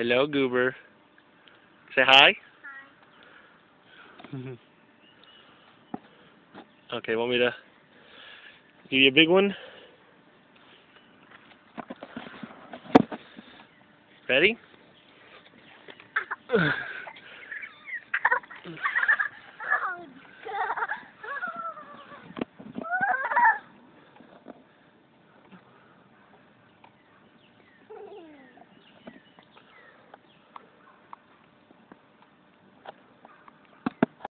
Hello, Goober. Say hi. Hi. okay, want me to give you a big one? Ready?